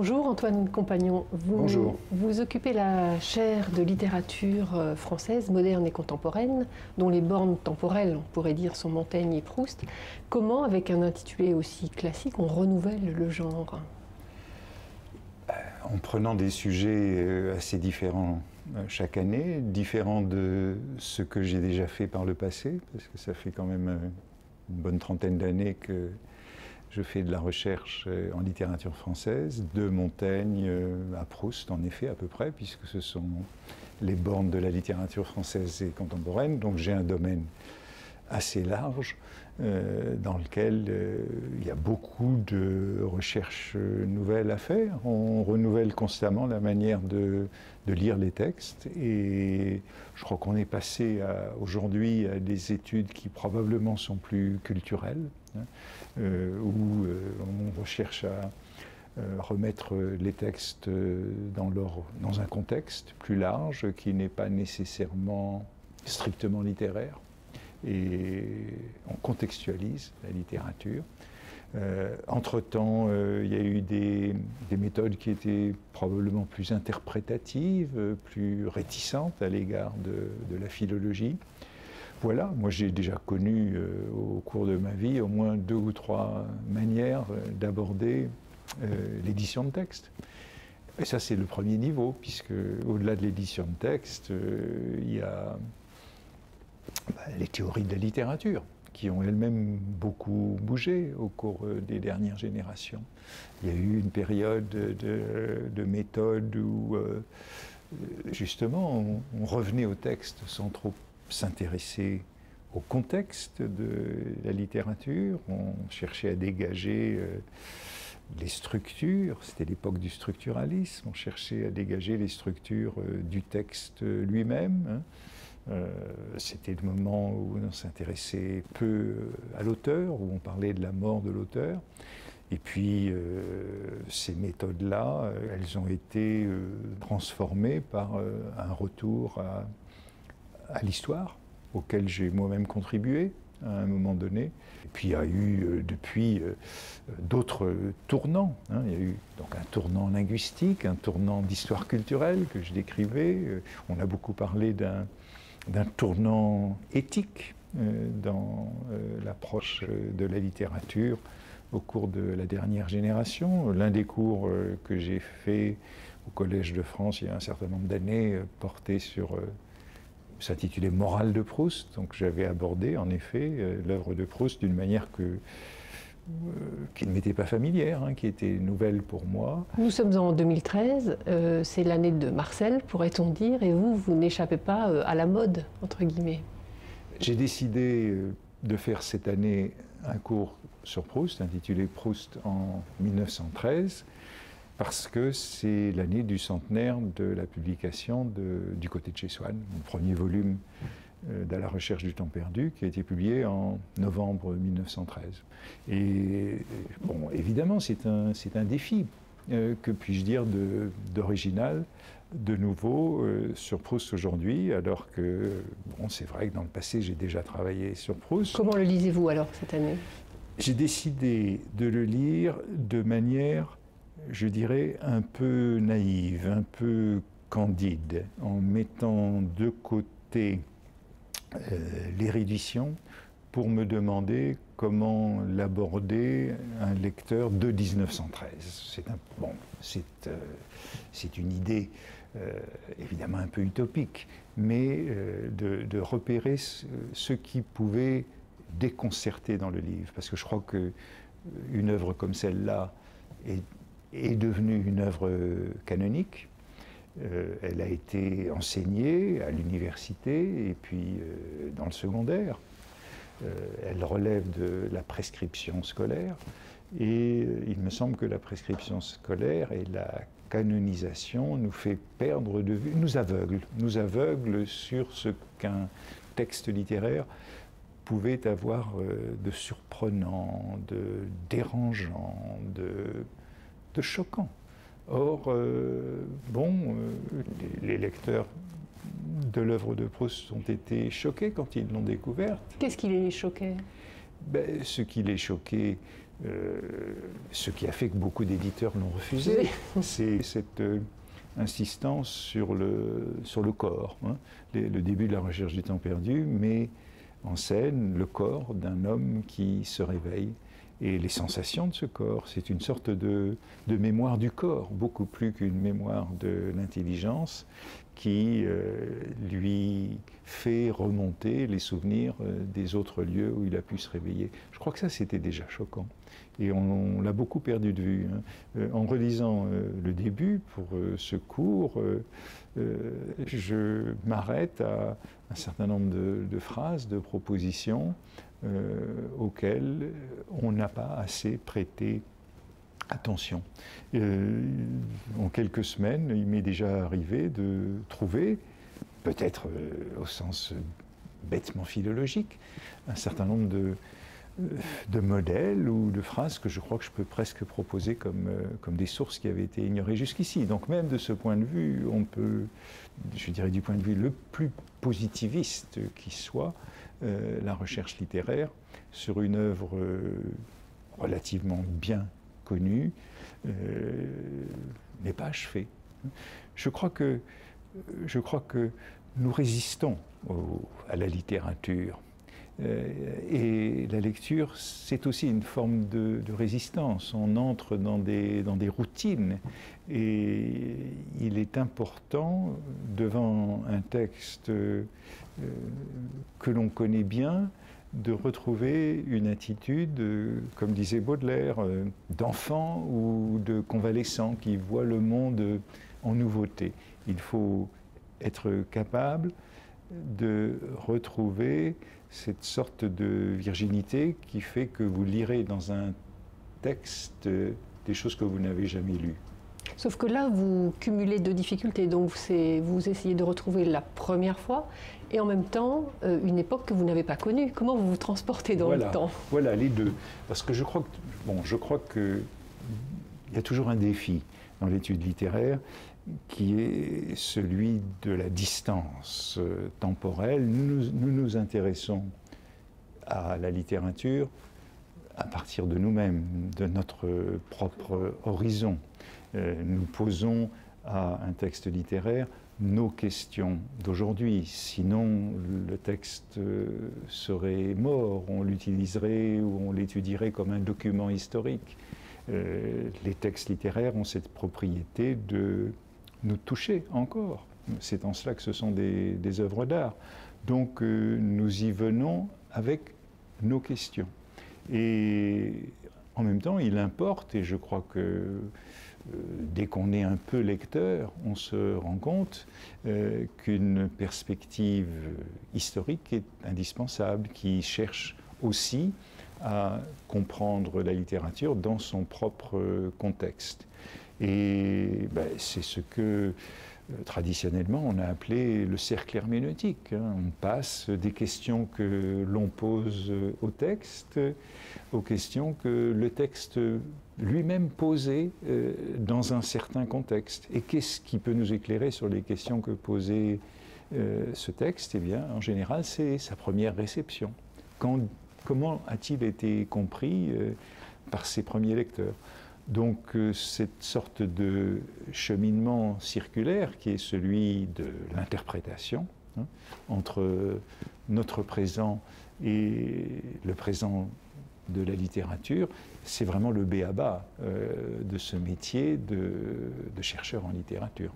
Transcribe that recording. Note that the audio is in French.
Bonjour Antoine Compagnon. Vous, Bonjour. Vous occupez la chaire de littérature euh, française moderne et contemporaine, dont les bornes temporelles, on pourrait dire, sont Montaigne et Proust. Comment, avec un intitulé aussi classique, on renouvelle le genre? En prenant des sujets euh, assez différents euh, chaque année, différents de ce que j'ai déjà fait par le passé, parce que ça fait quand même une bonne trentaine d'années que je fais de la recherche euh, en littérature française, de Montaigne euh, à Proust, en effet, à peu près, puisque ce sont les bornes de la littérature française et contemporaine. Donc j'ai un domaine assez large euh, dans lequel il y a beaucoup de recherches nouvelles à faire. On renouvelle constamment la manière de lire les textes et je crois qu'on est passé aujourd'hui à des études qui probablement sont plus culturelles, hein, euh, où euh, on recherche à euh, remettre les textes dans, leur, dans un contexte plus large qui n'est pas nécessairement strictement littéraire et on contextualise la littérature. Euh, Entre-temps, il y a eu des, des, méthodes qui étaient probablement plus interprétatives, plus réticentes à l'égard de, la philologie. Voilà, moi j'ai déjà connu euh, au cours de ma vie au moins deux ou trois manières d'aborder l'édition de texte. Et ça c'est le premier niveau, puisque au-delà de l'édition de texte, il y a bah, les théories de la littérature, qui ont elles-mêmes beaucoup bougé au cours des dernières générations. Il y a eu une période de, de méthode où, euh, justement, on, revenait au texte sans trop s'intéresser au contexte de la littérature. On cherchait à dégager euh, les structures, c'était l'époque du structuralisme, on cherchait à dégager les structures euh, du texte lui-même. Hein. Euh, c'était le moment où on s'intéressait peu à l'auteur, où on parlait de la mort de l'auteur. Et puis ces méthodes-là, elles ont été transformées par un retour à, à l'histoire, auquel j'ai moi-même contribué à un moment donné. Et puis il y a eu euh, depuis d'autres tournants. Hein. Il y a eu donc un tournant linguistique, un tournant d'histoire culturelle que je décrivais. On a beaucoup parlé d'un tournant éthique euh, dans euh, l'approche de la littérature au cours de la dernière génération. L'un des cours euh, que j'ai fait au Collège de France il y a un certain nombre d'années portait sur s'intitulait Morale de Proust. Donc j'avais abordé en effet l'œuvre de Proust d'une manière que qui ne m'était pas familière, hein, qui était nouvelle pour moi. Nous sommes en 2013, euh, c'est l'année de Marcel, pourrait-on dire, et vous, vous n'échappez pas euh, à la mode, entre guillemets. J'ai décidé euh, de faire cette année un cours sur Proust, intitulé Proust en 1913, parce que c'est l'année du centenaire de la publication de, du côté de chez Swann, mon premier volume euh, de la recherche du temps perdu, qui a été publié en novembre 1913. Et bon, évidemment, c'est un, c'est un défi, euh, que puis-je dire, d'original, de, de, nouveau euh, sur Proust aujourd'hui, alors que, bon, c'est vrai que dans le passé, j'ai déjà travaillé sur Proust. Comment le lisez-vous alors cette année? J'ai décidé de le lire de manière, je dirais, un peu naïve, un peu candide, en mettant de côté euh, l'érudition pour me demander comment l'aborder un lecteur de 1913. C'est bon, euh, une idée euh, évidemment un peu utopique, mais euh, de, repérer ce, ce, qui pouvait déconcerter dans le livre, parce que je crois que une œuvre comme celle-là est, est devenue une œuvre canonique, euh, elle a été enseignée à l'université et puis euh, dans le secondaire. Euh, elle relève de la prescription scolaire et il me semble que la prescription scolaire et la canonisation nous fait perdre de vue, nous aveugle, nous aveugle sur ce qu'un texte littéraire pouvait avoir de surprenant, de dérangeant, de, choquant. Or, euh, bon, euh, les, les, lecteurs de l'œuvre de Proust ont été choqués quand ils l'ont découverte. Qu'est-ce qui les choquait? Ben, Ce qui les choquait, ce qui a fait que beaucoup d'éditeurs l'ont refusé, c'est cette insistance sur le, sur le corps. Hein. le début de la recherche du temps perdu, mais en scène le corps d'un homme qui se réveille et les sensations de ce corps. C'est une sorte de, de, mémoire du corps, beaucoup plus qu'une mémoire de l'intelligence qui euh, lui fait remonter les souvenirs euh, des autres lieux où il a pu se réveiller. Je crois que ça, c'était déjà choquant. Et on, l'a beaucoup perdu de vue. Hein. Euh, en relisant le début pour ce cours, je m'arrête à un certain nombre de, phrases, de propositions auxquelles on n'a pas assez prêté attention. Euh, en quelques semaines, il m'est déjà arrivé de trouver, peut-être euh, au sens bêtement philologique, un certain nombre de, euh, de, modèles ou de phrases que je crois que je peux presque proposer comme, comme des sources qui avaient été ignorées jusqu'ici. Donc même de ce point de vue, on peut, je dirais du point de vue le plus positiviste qui soit, la recherche littéraire sur une œuvre relativement bien connu euh, n'est pas achevé. Je crois que, je crois que nous résistons à la littérature. Euh, et la lecture, c'est aussi une forme de, résistance. On entre dans des, dans des routines. Et il est important, devant un texte euh, que l'on connaît bien, de retrouver une attitude, euh, comme disait Baudelaire, d'enfant ou de convalescent qui voit le monde en nouveauté. Il faut être capable de retrouver cette sorte de virginité qui fait que vous lirez dans un texte des choses que vous n'avez jamais lues. Sauf que là, vous cumulez deux difficultés. Donc, vous essayez de retrouver la première fois et en même temps euh, une époque que vous n'avez pas connue. Comment vous vous transportez dans le temps? Voilà, les deux. Parce que je crois que, bon, je crois que il y a toujours un défi dans l'étude littéraire qui est celui de la distance euh, temporelle. Nous, nous intéressons à la littérature à partir de nous-mêmes, de notre propre horizon. Euh, nous posons à un texte littéraire nos questions d'aujourd'hui. Sinon, le texte serait mort, on l'utiliserait ou on l'étudierait comme un document historique. Euh, les textes littéraires ont cette propriété de nous toucher encore. C'est en cela que ce sont des, œuvres d'art. Donc euh, nous y venons avec nos questions. Et en même temps, il importe, et je crois que euh, dès qu'on est un peu lecteur, on se rend compte qu'une perspective historique est indispensable, qui cherche aussi à comprendre la littérature dans son propre contexte. Et ben, c'est ce que euh, traditionnellement, on a appelé le cercle herméneutique. Hein. On passe des questions que l'on pose au texte aux questions que le texte lui-même posait euh, dans un certain contexte. Et qu'est-ce qui peut nous éclairer sur les questions que posait euh, ce texte? Eh bien, en général, c'est sa première réception. Comment a-t-il été compris par ses premiers lecteurs? Donc euh, cette sorte de cheminement circulaire qui est celui de l'interprétation hein, entre notre présent et le présent de la littérature, c'est vraiment le béaba euh, de ce métier de chercheur en littérature.